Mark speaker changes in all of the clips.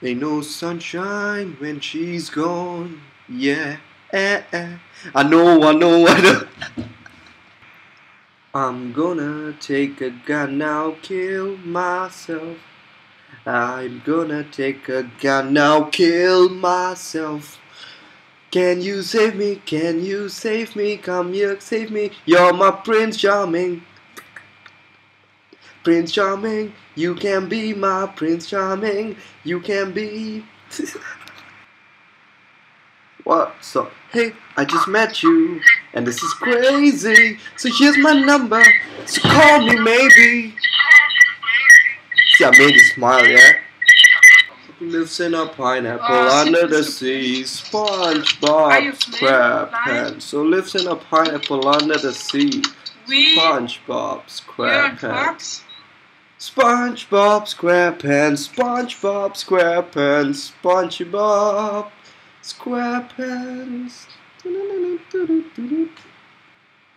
Speaker 1: Ain't no sunshine when she's gone. Yeah, eh, eh. I know, I know, I know. I'm gonna take a gun now, kill myself. I'm gonna take a gun now, kill myself. Can you save me? Can you save me? Come here, save me. You're my Prince Charming. Prince Charming, you can be my Prince Charming. You can be. what? So, hey, I just met you, and this is crazy. So here's my number. So call me maybe. See, I made you smile, yeah? Lives in a pineapple under the sea. SpongeBob? SquarePants. So lives in a pineapple under the sea. SpongeBob SquarePants. SpongeBob SquarePants. SpongeBob SquarePants. SpongeBob SquarePants.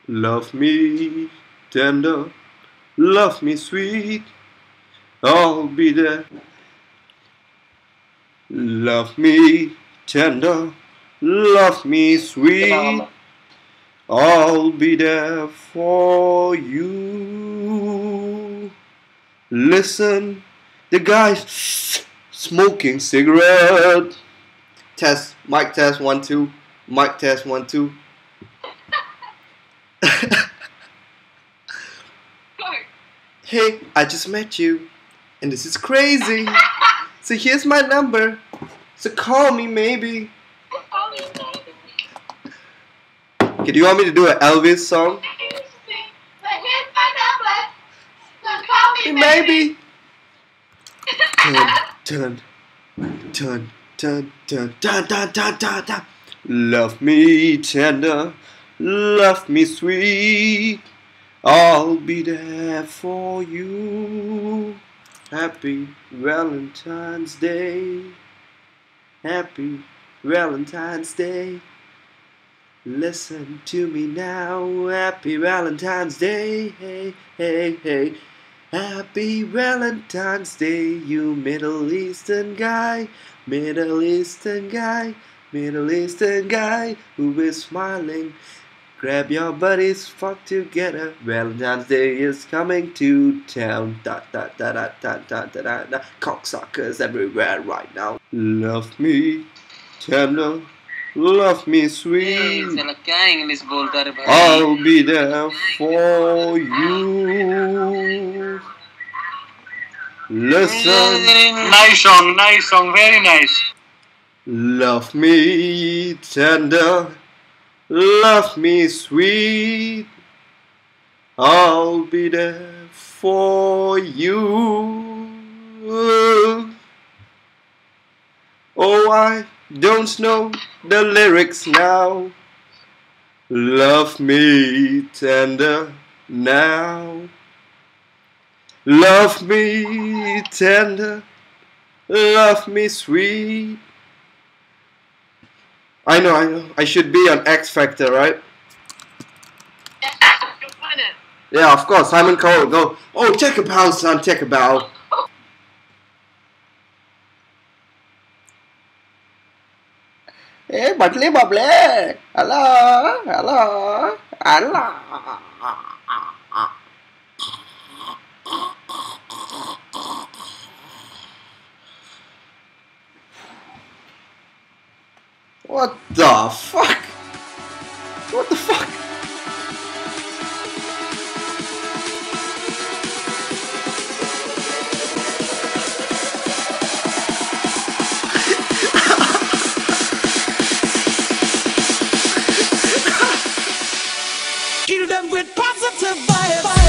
Speaker 1: Love me tender, love me sweet. I'll be there. Love me tender, love me sweet. I'll be there for you. Listen, the guy's smoking cigarette. Test, mic test one two, mic test one two. hey, I just met you, and this is crazy. So here's my number. So call me maybe. Okay, do you want me to do an Elvis song? Maybe. Turn, turn, turn, turn, turn, turn, turn, turn, turn, turn. Love me tender, love me sweet. I'll be there for you. Happy Valentine's Day. Happy Valentine's Day. Listen to me now. Happy Valentine's Day. Hey, hey, hey. Happy Valentine's Day, you Middle Eastern guy, Middle Eastern guy, Middle Eastern guy who is smiling. Grab your buddies, fuck together. Valentine's Day is coming to town. Da da da da da da da da. da. Cocksuckers everywhere right now. Love me, tender. Love me sweet. I'll be there for you. Listen.
Speaker 2: Nice song, nice song, very nice.
Speaker 1: Love me tender, love me sweet. I'll be there for you. Oh, I don't know the lyrics now. Love me tender now. Love me tender. Love me sweet. I know, I know. I should be on X Factor, right? Yeah, of course. Simon Cowell. Go. Oh, check a bow, son. Check a bow. ಏ ಬಟ್ಲಿ ಬಾಬ್ಲೆ Hello, hello, hello. What the fuck? What the fuck?
Speaker 3: With positive vibes.